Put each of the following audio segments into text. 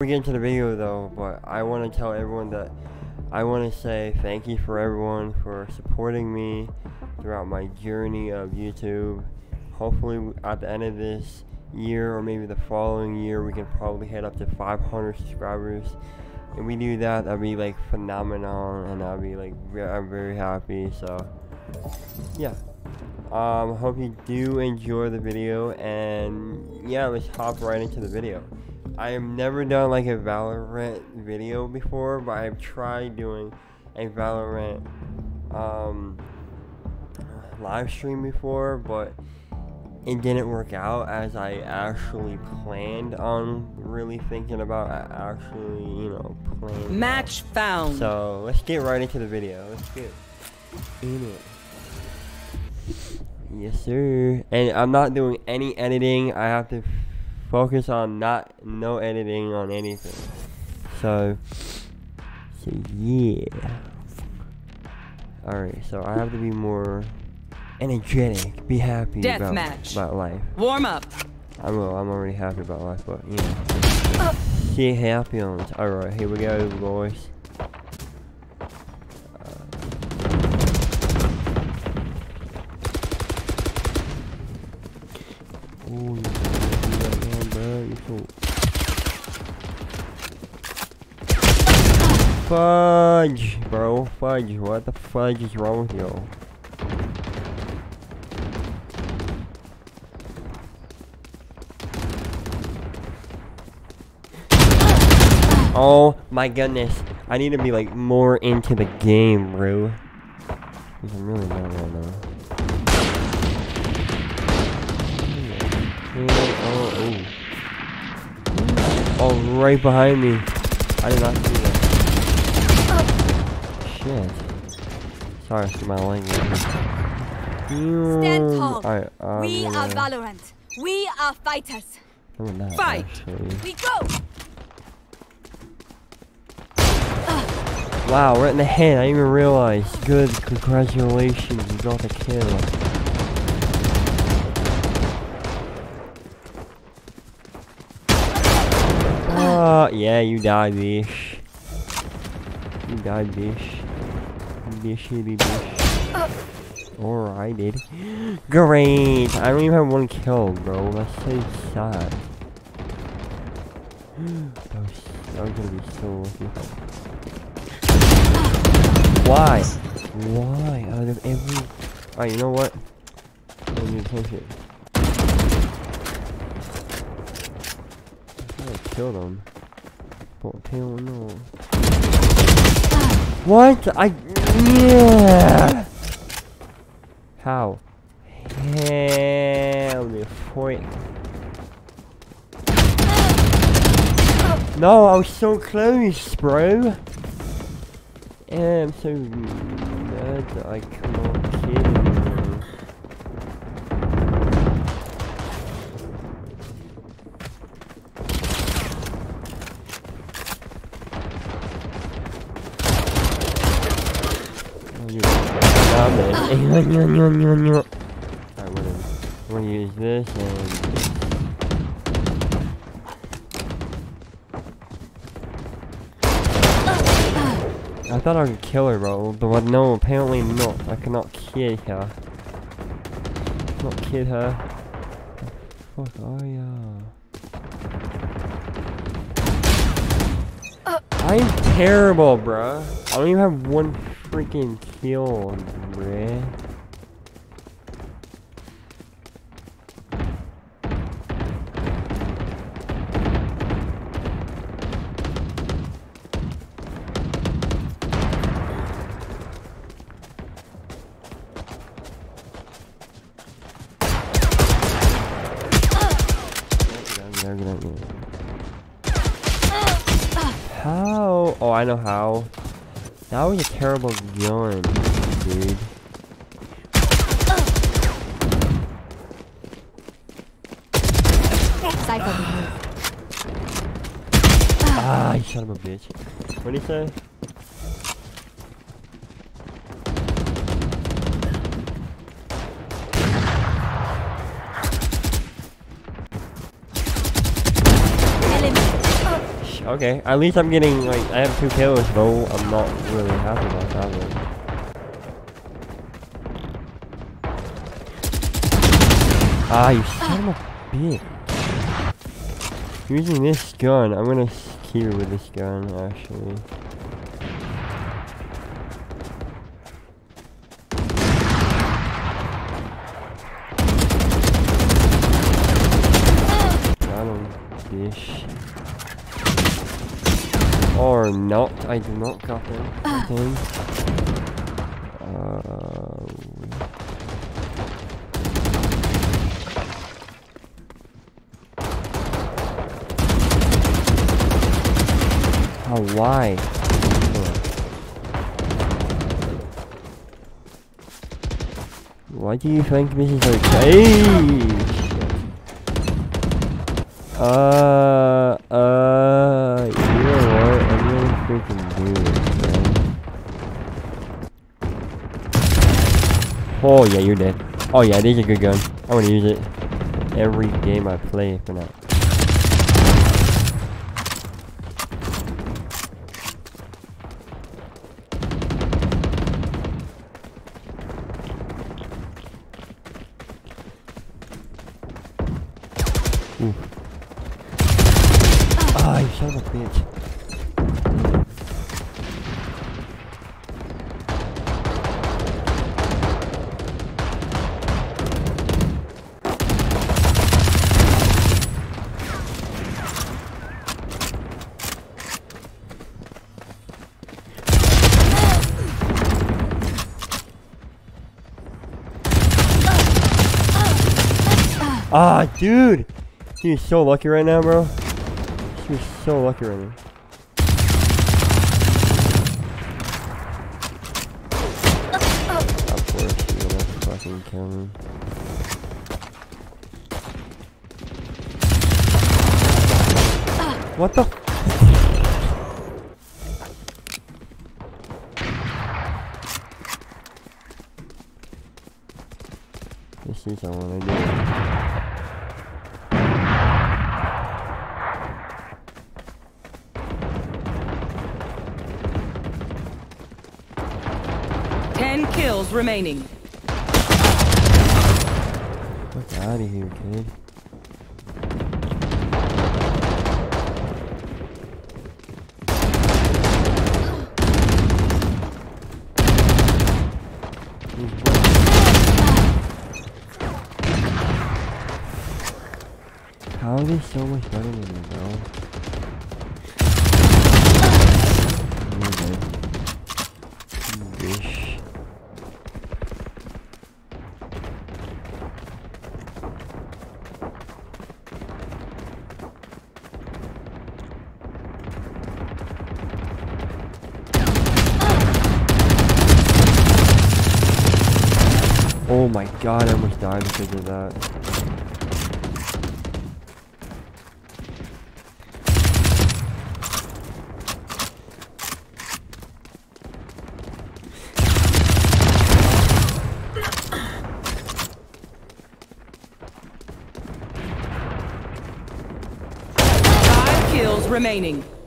we get into the video though, but I want to tell everyone that I want to say thank you for everyone for supporting me throughout my journey of YouTube. Hopefully, at the end of this year or maybe the following year, we can probably head up to 500 subscribers. And we do that, that'd be like phenomenal, and I'd be like, I'm very happy. So, yeah. Um, hope you do enjoy the video, and yeah, let's hop right into the video. I have never done like a Valorant video before, but I've tried doing a Valorant um, live stream before, but it didn't work out as I actually planned on really thinking about actually, you know, playing. Match found. So let's get right into the video. Let's get in it. Yes, sir. And I'm not doing any editing. I have to focus on not no editing on anything. So, so yeah. All right. So I have to be more energetic. Be happy about, Deathmatch. about life. Warm up. I'm I'm already happy about life, but you know. Stay happy on it. Alright, here we go, boys. Uh, oh, you can't do that now, bro. You can't. Fudge, bro. Fudge. What the fudge is wrong with you? Oh my goodness. I need to be like more into the game, bro. 'Cause I'm really not right now. Oh, oh, oh. Oh, right behind me. I did not see that. Shit. Sorry for my language. Stand tall. Um, we are Valorant. We are fighters. I'm not, Fight. actually. We go. Wow, right in the head. I didn't even realize. Good, congratulations. You got the kill. Ah, yeah, you died, bitch. You died, bish. Bishity bish. Alright, dude. Great! I don't even have one kill, bro. That's so sad. That was, was gonna be so lucky. Why? Why? Out of every... Alright, you know what? I need to take it. I I killed him. But apparently no. What? I... Yeah! How? Hell the point. No, I was so close, bro. Yeah, I'm so mad that I cannot kill I'm gonna use this and... I thought I could kill her, bro, but no, apparently not. I cannot kill her. Not kill her. The fuck are ya? I'm terrible, bruh. I don't even have one freaking kill, bruh. I know how. That was a terrible gun, dude. Ah, you son of a bitch. What did he say? Okay, at least I'm getting like I have two kills, though I'm not really happy about that one. Ah, you son of a bitch. Using this gun, I'm gonna keep it with this gun actually. Got him, bitch. Or not, I do not got him. Uh, oh, why? Why do you think this is okay? Uh, uh, Oh yeah, you're dead. Oh yeah, this is a good gun. I wanna use it every game I play for now. Ooh. Ah, you son of a bitch. Ah, dude! He's so lucky right now, bro. He's so lucky right now. Of course, you're gonna fucking kill me. What the? This is I wanna do. Ten kills remaining. Fuck out of here, kid. How are they so much better than me, bro? God, I almost died because of that. Remaining.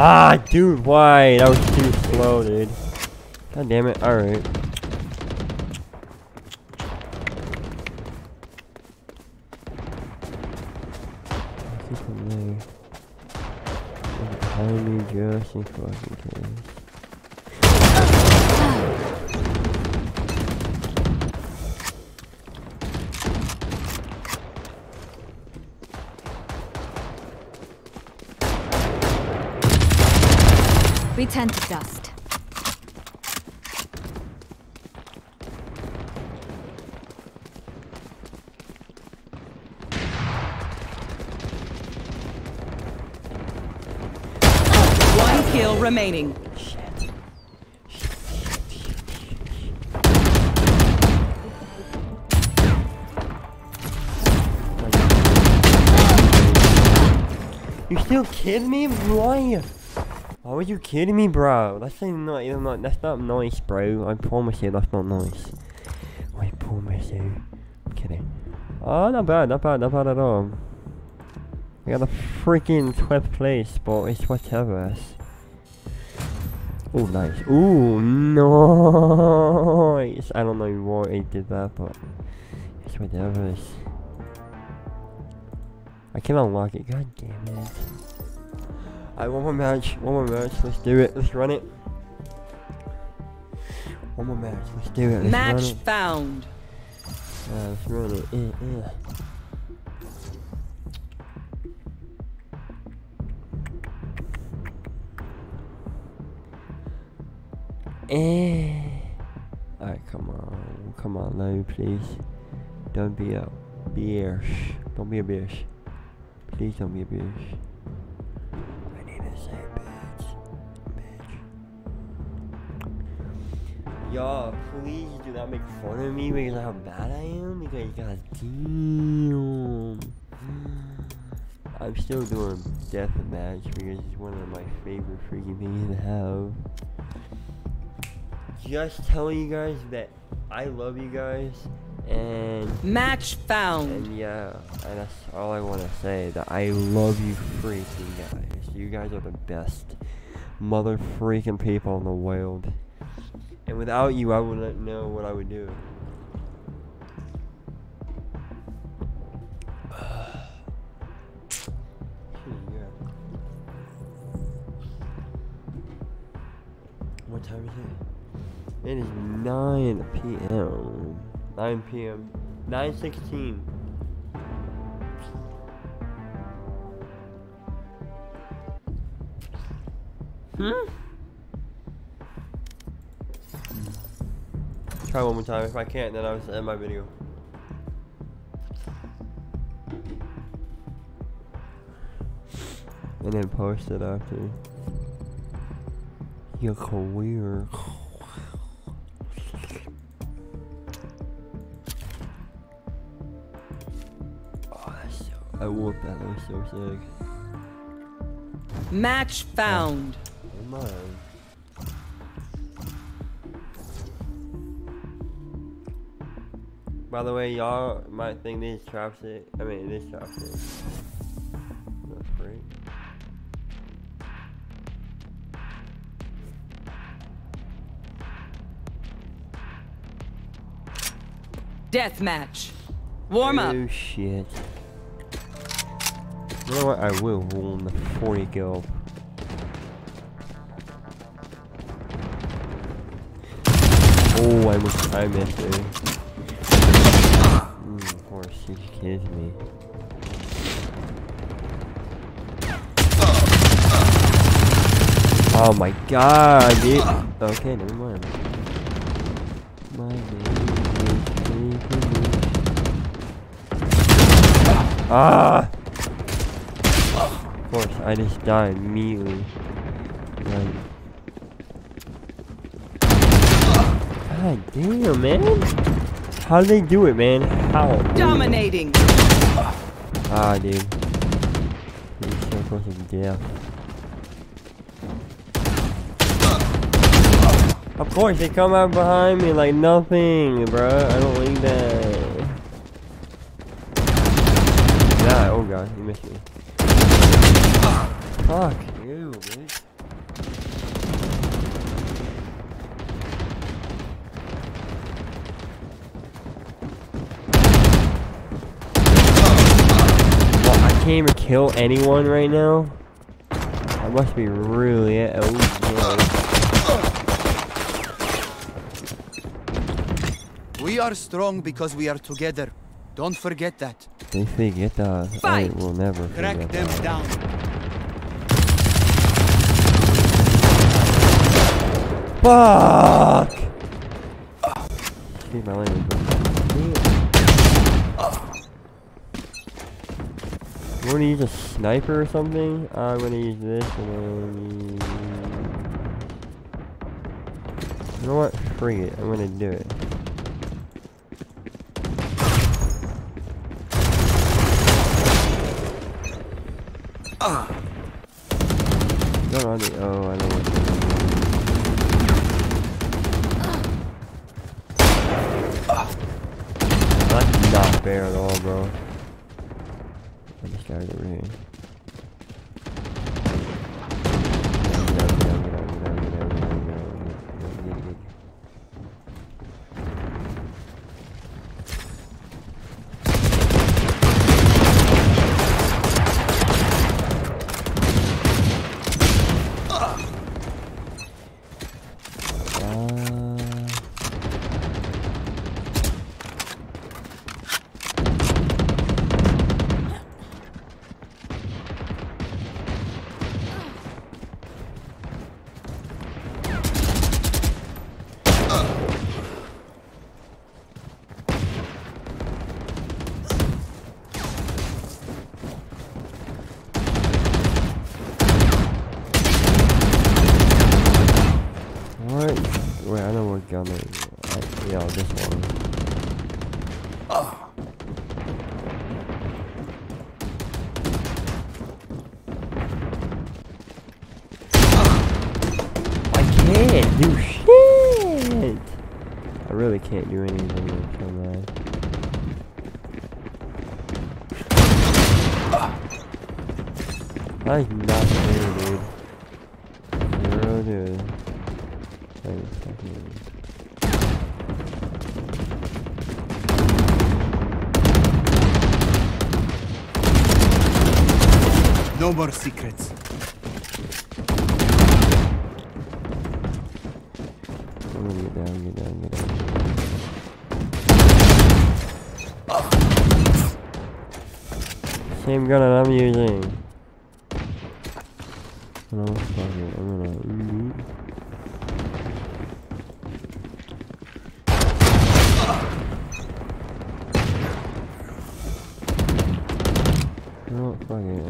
Ah, dude, why? That was too slow, dude. God damn it. Alright. Just in fucking case. Return to dust. One kill remaining. You still kidding me? Why? Oh, are you kidding me, bro? That's not even like that's not nice, bro. I promise you, that's not nice. I promise you. I'm kidding. Oh, not bad, not bad, not bad at all. I got a freaking 12th place, but it's whatever. Oh, nice. Oh, nice. I don't know why I did that, but it's whatever. I can unlock it. God damn it. Alright, one more match. One more match. Let's do it. Let's run it. One more match. Let's do it. Let's Match run it. found. Uh, let's run it. Uh, uh. Eh. Alright, come on. Come on, no, please. Don't be a bitch. Don't be a bitch. Please don't be a bitch. Y'all, please do not make fun of me because of how bad I am. Because god damn. I'm still doing deathmatch because it's one of my favorite freaking things to have. Just telling you guys that I love you guys and Match found. and yeah, and that's all I want to say. That I love you freaking guys. You guys are the best mother freaking people in the world. And without you, I wouldn't know what I would do. What time is it? It is 9 p.m. 9 p.m. 9:16. Hmm. Try one more time. If I can't, then I'll just end my video. And then post it after. Your career. Oh, so. I whooped that. That was so sick. Match found. Come oh By the way, y'all might think this traps it. I mean, this traps it. That's great. Death match. Warm up. Oh shit. You know what? I will in the 40 kill. Oh, I missed. I missed it. Of course, you kidding me. Oh my god, dude. Okay, never mind. My name Ah! Of course, I just died immediately. Like, God damn, man. How do they do it, man? How? Dominating. Ah, dude. He's so close to death. Of course, they come out behind me like nothing, bro. I don't like that. Nah, oh god, you missed me. Fuck Well, I can't even kill anyone right now. I must be really oh We are strong because we are together. Don't forget that. They forget that. I Fight. will never Crack forget them that. down. Fuck! Excuse my language, but damn. You gonna use a sniper or something? I'm gonna use this and then... You know what? Free it. I'm gonna do it. Know don't know the. Oh, I know what. That's not fair at all, bro gotta. gonna, I, you this one. No more secrets. I'm gonna get down, get down, get down. Same gun that I'm using. No, fuck it. I'm gonna. mm No, fuck it.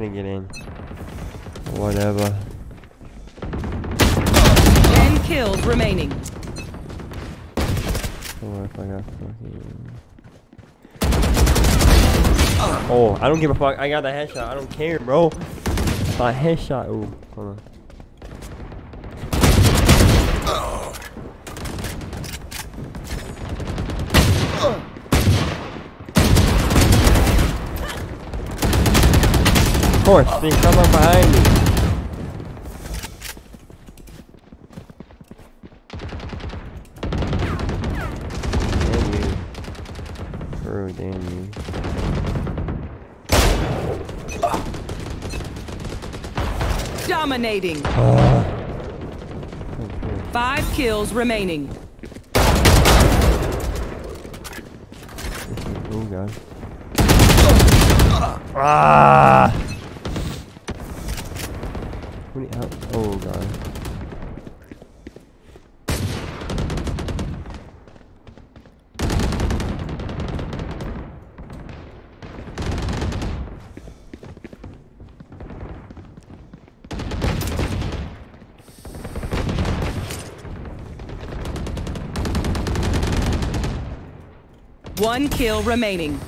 Couldn't get in. Whatever. Ten kills remaining. Or if I got fucking. Oh, I don't give a fuck. I got the headshot. I don't care, bro. My headshot. Oh, hold on. Course, they come up behind me. Damn you. Bro, damn you. Dominating. Okay. Five kills remaining. Oh god. Ah! One kill remaining.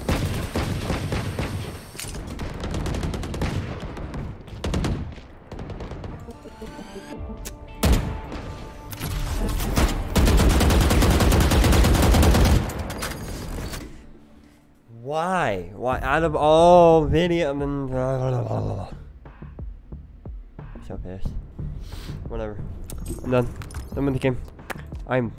Out of all video, I mean, so pissed. Whatever. I'm done. Done with the game. I'm